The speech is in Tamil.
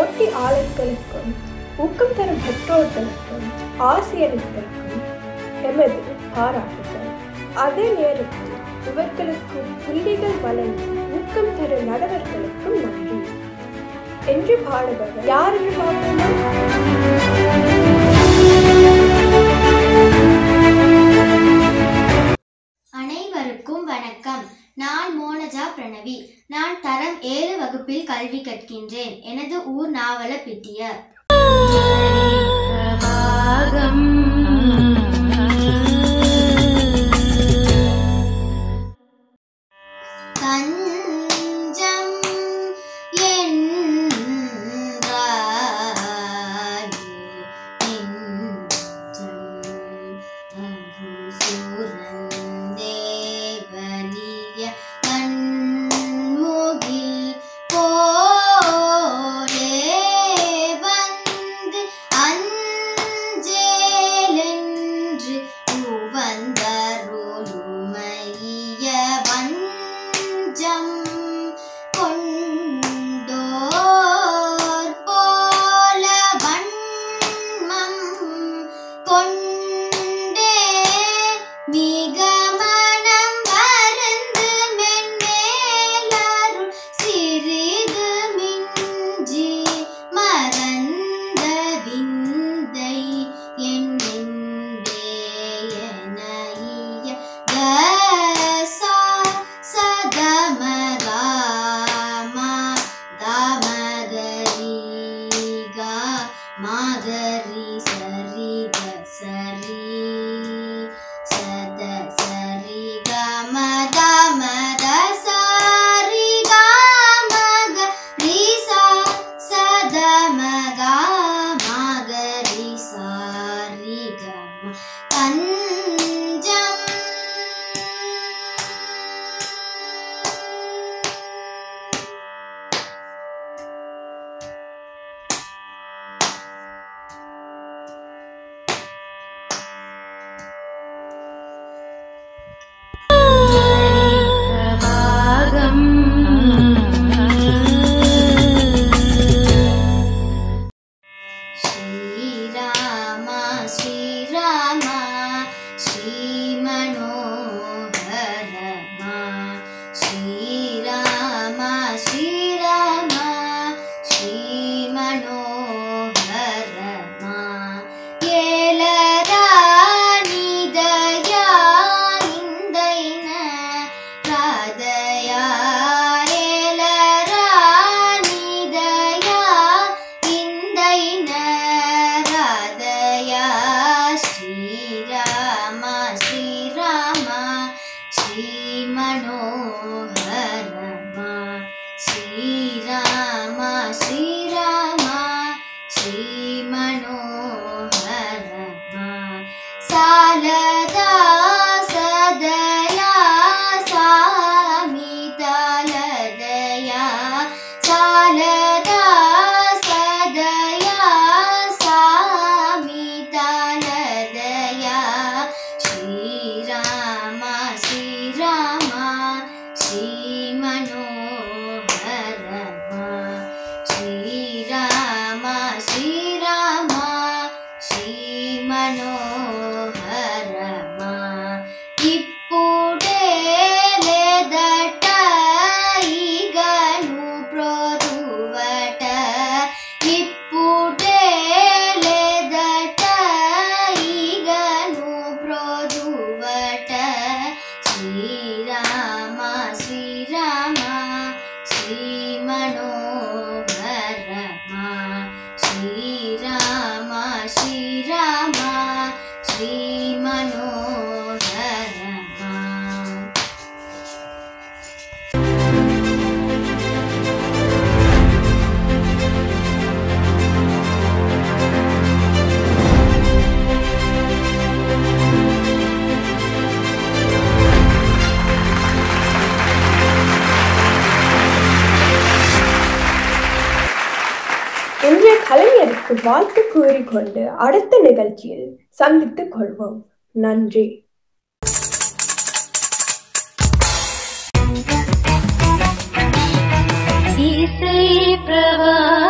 போட்டி ஆளுக்களுக்கும் ஊக்கம் தரும் பெற்றோர்களுக்கும் ஆசிரியர்களுக்கும் எமது பாராட்டுகள். அதே நேரத்தில் இவர்களுக்கும் புள்ளிகள் வழங்கி ஊக்கம் தரும் நடவர்களுக்கும் நன்றி. என்று பாடுபவர் யார் என்று சைலஜா பிரணவி நான் தரம் ஏழு வகுப்பில் கல்வி கற்கின்றேன். எனது ஊர் நாவலப்பிட்டிய. con இன்றைய கலைஞருக்கு வாழ்த்து கூறிக்கொண்டு அடுத்த நிகழ்ச்சியில் சந்தித்துக் கொள்வோம். நன்றி. பிரவா